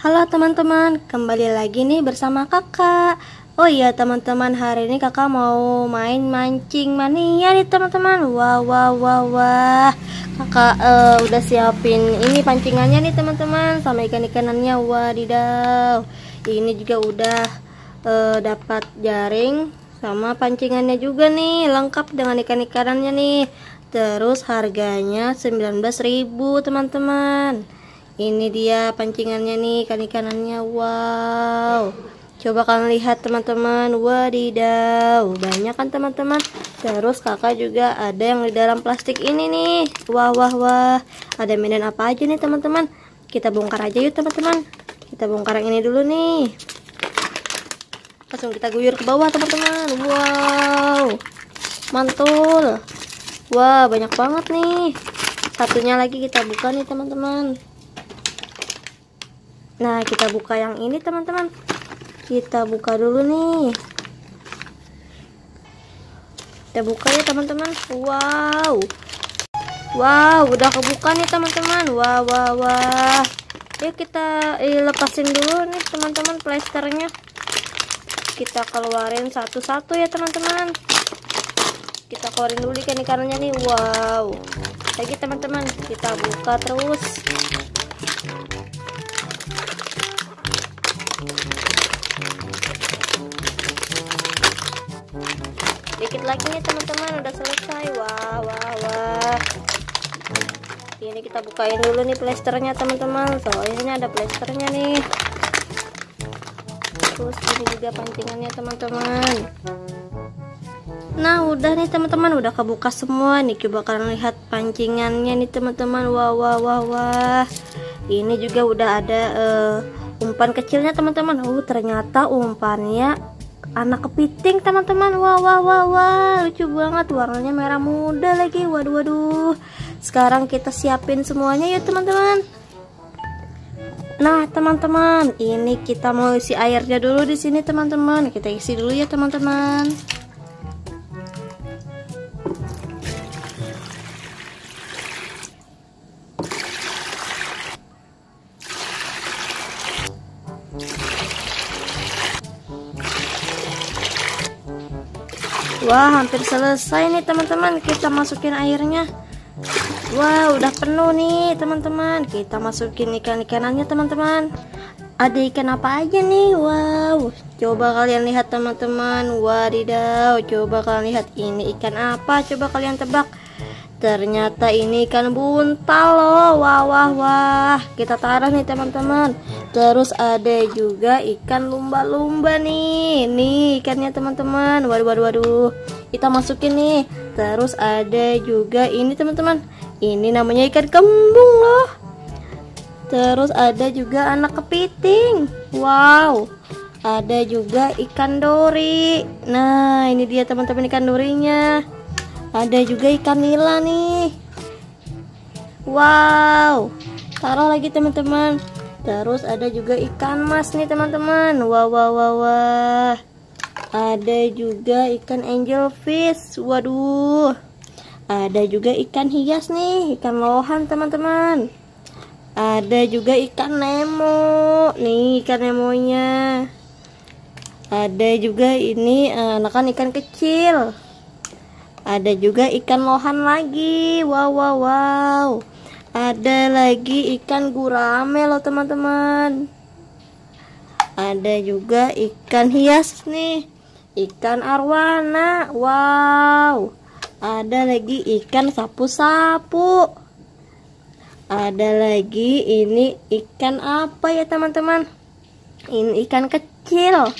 Halo teman-teman, kembali lagi nih bersama kakak. Oh iya teman-teman, hari ini kakak mau main mancing mania nih teman-teman. Wah wah wah wah. Kakak uh, udah siapin ini pancingannya nih teman-teman. Sama ikan-ikanannya, wadidaw. Ini juga udah uh, dapat jaring Sama pancingannya juga nih, lengkap dengan ikan-ikanannya nih. Terus harganya 19.000 teman-teman ini dia pancingannya nih ikan ikanannya wow. Coba kalian lihat teman-teman. Wadidaw. Banyak kan teman-teman? Terus kakak juga ada yang di dalam plastik ini nih. Wah wah wah. Ada mainan apa aja nih teman-teman? Kita bongkar aja yuk teman-teman. Kita bongkar yang ini dulu nih. Langsung kita guyur ke bawah teman-teman. Wow. Mantul. Wah banyak banget nih. Satunya lagi kita buka nih teman-teman Nah, kita buka yang ini, teman-teman. Kita buka dulu nih. Kita buka ya, teman-teman. Wow. Wow, udah kebuka nih, teman-teman. Wah, wah, wah. Yuk kita eh, lepasin dulu nih, teman-teman, plesternya. Kita keluarin satu-satu ya, teman-teman. Kita keluarin dulu ikan ikannya nih. Wow. Lagi, teman-teman. Kita buka terus. Dikit lagi nih teman-teman. Udah selesai. Wah wah wah. Ini kita bukain dulu nih plesternya teman-teman. Soalnya ini ada plesternya nih. Terus ini juga pancingannya teman-teman. Nah udah nih teman-teman. Udah kebuka semua nih. Coba kalian lihat pancingannya nih teman-teman. Wah wah wah wah. Ini juga udah ada uh, umpan kecilnya teman-teman. Oh ternyata umpannya anak kepiting teman-teman. Wah wah wah wah lucu banget. Warnanya merah muda lagi. Waduh waduh. Sekarang kita siapin semuanya ya teman-teman. Nah teman-teman ini kita mau isi airnya dulu di sini teman-teman. Kita isi dulu ya teman-teman Wah hampir selesai nih teman-teman. Kita masukin airnya. Wah udah penuh nih teman-teman. Kita masukin ikan-ikanannya teman-teman. Ada ikan apa aja nih? Wow Coba kalian lihat teman-teman. Wadidaw Coba kalian lihat ini ikan apa? Coba kalian tebak Ternyata ini ikan buntal loh. Wah wah wah. Kita taruh nih teman-teman. Terus ada juga ikan lumba-lumba nih. Nih ikannya teman-teman. Waduh waduh waduh. Kita masukin nih. Terus ada juga ini teman-teman. Ini namanya ikan kembung loh. Terus ada juga anak kepiting. Wow. Ada juga ikan dori. Nah, ini dia teman-teman ikan dorinya ada juga ikan nila nih. Wow. Taruh lagi teman-teman. Terus ada juga ikan mas nih teman-teman. Wow wow wow wow ada juga ikan angel fish. Waduh. Ada juga ikan hias nih. Ikan lohan teman-teman. Ada juga ikan nemo. Nih ikan nemonya. Ada juga ini uh, anakan ikan kecil ada juga ikan lohan lagi. Wow wow wow. Ada lagi ikan gurame loh teman-teman. Ada juga ikan hias nih. Ikan arwana. Wow. Ada lagi ikan sapu-sapu. Ada lagi ini ikan apa ya teman-teman? Ini ikan kecil.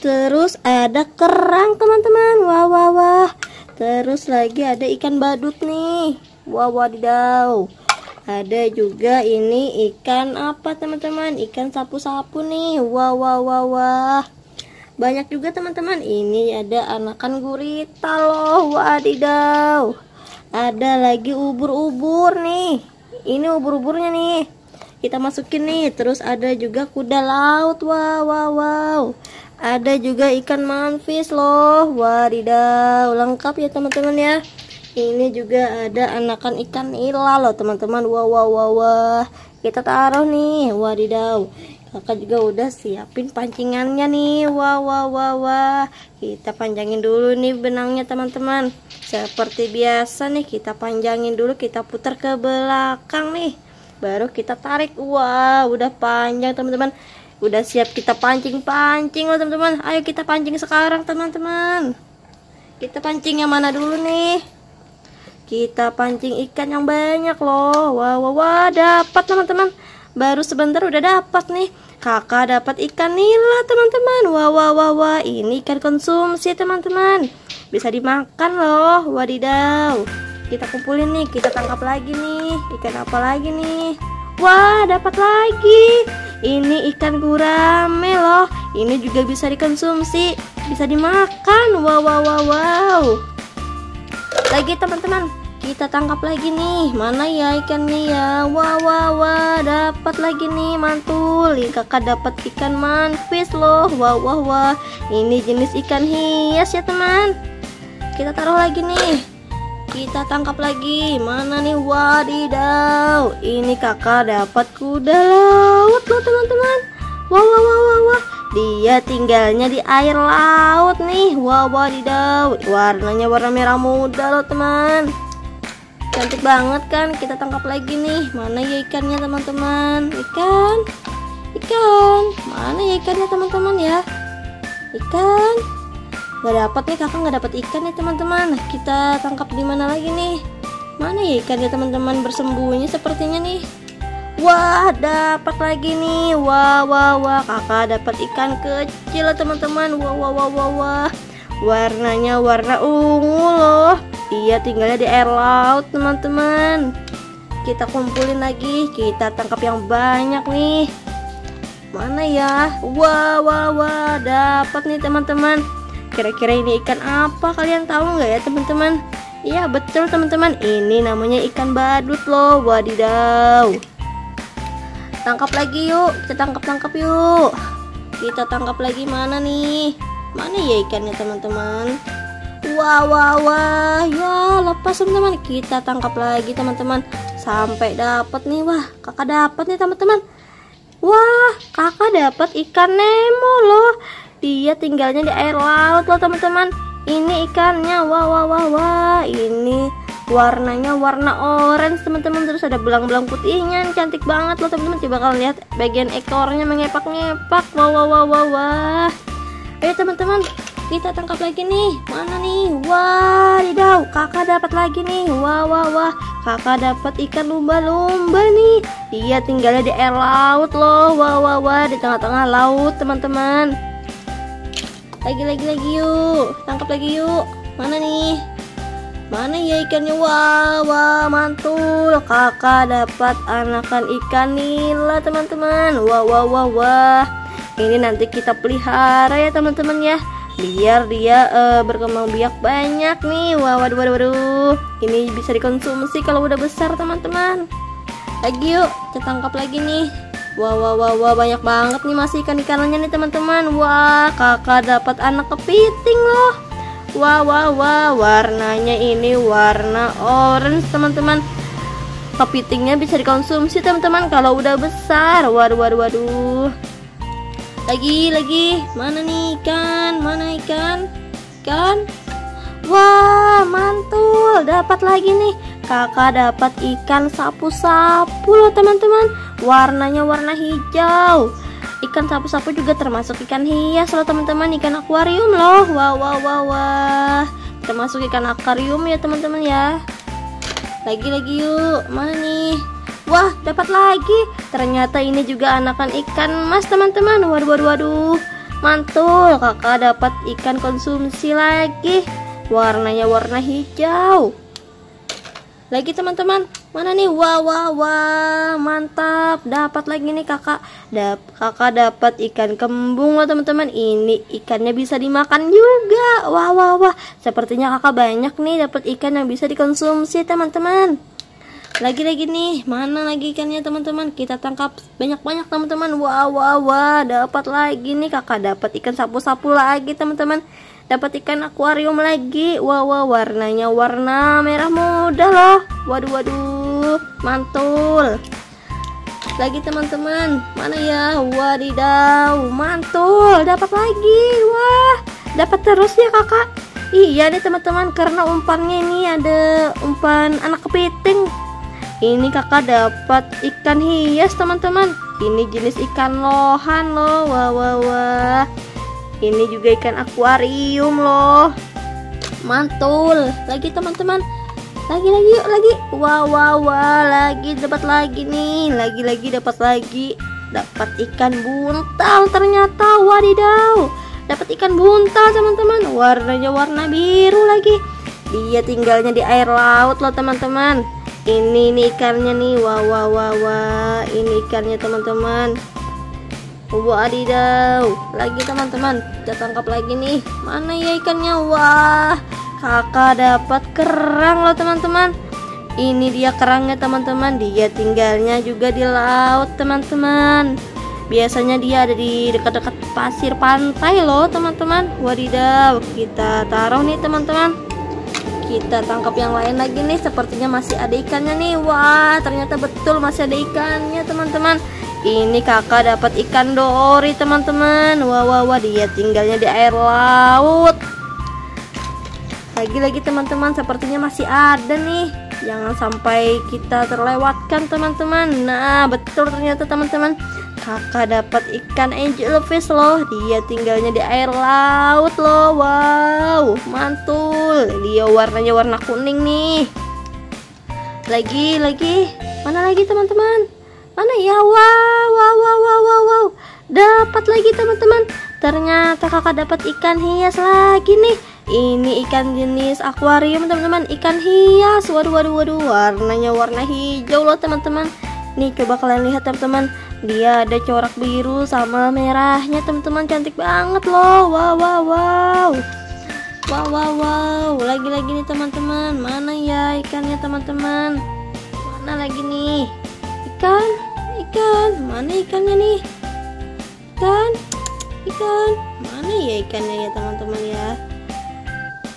Terus ada kerang teman-teman. Wah wah wah Terus lagi ada ikan badut nih. Wah wadidaw. Ada juga ini ikan apa teman-teman? Ikan sapu-sapu nih. Wah wah wah wah. Banyak juga teman-teman. Ini ada anakan gurita loh. Wadidaw. Ada lagi ubur-ubur nih. Ini ubur-uburnya nih. Kita masukin nih. Terus ada juga kuda laut. Wow wow wow. Ada juga ikan manfish loh. Wadidaw, lengkap ya teman-teman ya. ini juga ada anakan ikan nila loh teman-teman. Wah wah wah wah. Kita taruh nih wadidaw kakak juga udah siapin pancingannya nih. Wah wah wah wah. Kita panjangin dulu nih benangnya teman-teman. Seperti biasa nih kita panjangin dulu kita putar ke belakang nih. Baru kita tarik. Wah udah panjang teman-teman udah siap kita pancing-pancing loh teman-teman. Ayo kita pancing sekarang teman-teman. Kita pancing yang mana dulu nih? Kita pancing ikan yang banyak loh. Wah wah wah dapat teman-teman. Baru sebentar udah dapat nih. Kakak dapat ikan nila teman-teman. Wah wah wah wah ini ikan konsumsi teman-teman. Bisa dimakan loh wadidaw. Kita kumpulin nih kita tangkap lagi nih. Ikan apa lagi nih? Wah dapat lagi ini ikan gurame loh. Ini juga bisa dikonsumsi bisa dimakan. Wow wow wow wow. Lagi teman-teman. Kita tangkap lagi nih. Mana ya ikannya ya? Wah wah wah dapat lagi nih mantul. Ini kakak dapat ikan manfish loh. Wah wah wah ini jenis ikan hias ya teman. Kita taruh lagi nih kita tangkap lagi. Mana nih wadidaw? Ini kakak dapat kuda laut loh teman-teman. Wah wah wah wah wah. Dia tinggalnya di air laut nih. Wah wadidaw. Warnanya warna merah muda loh teman. Cantik banget kan? Kita tangkap lagi nih. Mana ya ikannya teman-teman? Ikan. Ikan. Mana ya ikannya teman-teman ya? Ikan nggak dapat nih kakak nggak dapat ikan nih teman-teman. Kita tangkap di mana lagi nih? Mana ya ikannya teman-teman? Bersembunyi sepertinya nih. Wah dapat lagi nih. Wah wah wah. Kakak dapat ikan kecil teman-teman. Wah wah wah wah wah. Warnanya warna ungu loh. Dia tinggalnya di air laut teman-teman. Kita kumpulin lagi. Kita tangkap yang banyak nih. Mana ya? Wah wah wah. Dapat nih teman-teman Kira-kira ini ikan apa kalian tahu nggak ya teman-teman? Iya betul teman-teman, ini namanya ikan badut loh, wadidaw. Tangkap lagi yuk, kita tangkap-tangkap yuk. Kita tangkap lagi mana nih? Mana ya ikannya teman-teman? Wah wah wah, ya lepas teman-teman. Kita tangkap lagi teman-teman sampai dapat nih. Wah, kakak dapat nih teman-teman. Wah, kakak dapat ikan Nemo loh dia tinggalnya di air laut loh teman-teman. Ini ikannya wah wah wah wah. Ini warnanya warna orange teman-teman. Terus ada belang-belang putihnya cantik banget loh teman-teman. Coba kalian lihat bagian ekornya mengepak-ngepak. Wah wah wah wah wah. Ayo teman-teman kita tangkap lagi nih. Mana nih? Wah didau. Kakak dapat lagi nih. Wah wah wah. Kakak dapat ikan lumba-lumba nih. Dia tinggalnya di air laut loh. Wah wah wah. Di tengah-tengah laut teman-teman lagi lagi lagi yuk. Tangkap lagi yuk. Mana nih? Mana ya ikannya? Wah wah mantul. Kakak dapat anakan ikan nila teman-teman. Wah wah wah wah. Ini nanti kita pelihara ya teman-teman ya. Biar dia uh, berkembang biak banyak nih. Wah waduh waduh waduh. Ini bisa dikonsumsi kalau udah besar teman-teman. Lagi yuk. Kita tangkap lagi nih Wah, wah, wah, wah, banyak banget nih masih ikan-ikanannya nih teman-teman. Wah, kakak dapat anak kepiting loh. Wah, wah, wah, warnanya ini warna orange teman-teman. Kepitingnya bisa dikonsumsi teman-teman kalau udah besar. Waduh, waduh, waduh. Lagi, lagi, mana nih ikan? Mana ikan? Ikan? Wah, mantul, dapat lagi nih. Kakak dapat ikan sapu-sapu loh teman-teman. Warnanya warna hijau. Ikan sapu-sapu juga termasuk ikan hias loh teman-teman. Ikan akuarium loh. Wow wow wow wow termasuk ikan akuarium ya teman-teman ya. Lagi lagi yuk. Mana nih? Wah dapat lagi. Ternyata ini juga anakan ikan mas teman-teman. Waduh waduh waduh. Mantul. Kakak dapat ikan konsumsi lagi. Warnanya warna hijau lagi teman-teman. Mana nih? Wah wah wah. Mantap. Dapat lagi nih kakak. Dap kakak dapat ikan kembung loh teman-teman. Ini ikannya bisa dimakan juga. Wah wah wah. Sepertinya kakak banyak nih dapat ikan yang bisa dikonsumsi teman-teman. Lagi-lagi nih. Mana lagi ikannya teman-teman? Kita tangkap banyak-banyak teman-teman. Wah wah wah. Dapat lagi nih kakak. Dapat ikan sapu-sapu lagi teman-teman. Dapat ikan akuarium lagi. Wah wah. Warnanya warna merah muda loh waduh waduh mantul. Lagi teman-teman mana ya? Wadidaw mantul. Dapat lagi wah. Dapat terus ya kakak? Iya nih teman-teman karena umpannya ini ada umpan anak kepiting. Ini kakak dapat ikan hias teman-teman. Ini jenis ikan lohan loh wah wah wah. Ini juga ikan akuarium loh. Mantul. Lagi teman-teman lagi lagi yuk lagi. Wah wah wah lagi dapat lagi nih. Lagi lagi dapat lagi. Dapat ikan buntal ternyata wadidaw. Dapat ikan buntal teman-teman. Warnanya warna biru lagi. Dia tinggalnya di air laut loh teman-teman. Ini nih ikannya nih. Wah wah wah wah. Ini ikannya teman-teman. Wadidaw. Lagi teman-teman. Kita tangkap lagi nih. Mana ya ikannya? Wah kakak dapat kerang loh teman-teman. Ini dia kerangnya teman-teman. Dia tinggalnya juga di laut teman-teman. Biasanya dia ada di dekat-dekat pasir pantai loh teman-teman. Wadidaw kita taruh nih teman-teman. Kita tangkap yang lain lagi nih. Sepertinya masih ada ikannya nih. Wah ternyata betul masih ada ikannya teman-teman. Ini kakak dapat ikan dori teman-teman. Wah wah wah dia tinggalnya di air laut lagi-lagi teman-teman sepertinya masih ada nih. Jangan sampai kita terlewatkan teman-teman. Nah betul ternyata teman-teman. Kakak dapat ikan angelfish loh. Dia tinggalnya di air laut loh. Wow mantul. Dia warnanya warna kuning nih. Lagi lagi. Mana lagi teman-teman? Mana? Ya wow wow wow wow wow, wow. dapat lagi teman-teman. Ternyata kakak dapat ikan hias lagi nih ini ikan jenis akuarium teman-teman. Ikan hias. Waduh waduh waduh. Warnanya warna hijau loh teman-teman. Nih coba kalian lihat teman-teman. Dia ada corak biru sama merahnya teman-teman. Cantik banget loh. Wow wow wow. Wow wow wow. Lagi-lagi nih teman-teman. Mana ya ikannya teman-teman? Mana lagi nih? Ikan ikan. Mana ikannya nih? Ikan ikan. Mana ya ikannya ya teman-teman ya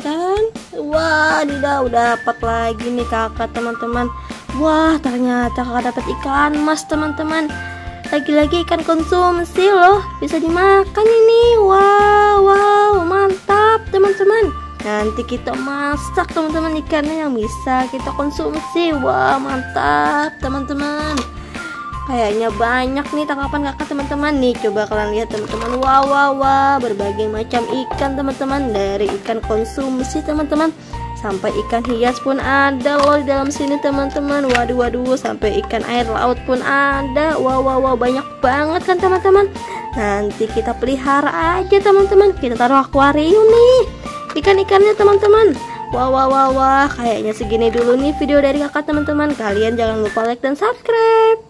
ikan wah tidak udah dapat lagi nih kakak teman-teman. Wah ternyata kakak dapat ikan mas teman-teman. Lagi-lagi ikan konsumsi loh bisa dimakan ini. Wow wow mantap teman-teman. Nanti kita masak teman-teman ikannya yang bisa kita konsumsi. Wah mantap teman-teman kayaknya banyak nih tangkapan kakak teman-teman. Nih coba kalian lihat teman-teman. Wow wow wow berbagai macam ikan teman-teman. Dari ikan konsumsi teman-teman sampai ikan hias pun ada loh di dalam sini teman-teman. Waduh waduh sampai ikan air laut pun ada. Wow wow wow banyak banget kan teman-teman? Nanti kita pelihara aja teman-teman. Kita taruh akuarium nih. Ikan-ikannya teman-teman. Wow wow wow wow kayaknya segini dulu nih video dari kakak teman-teman. Kalian jangan lupa like dan subscribe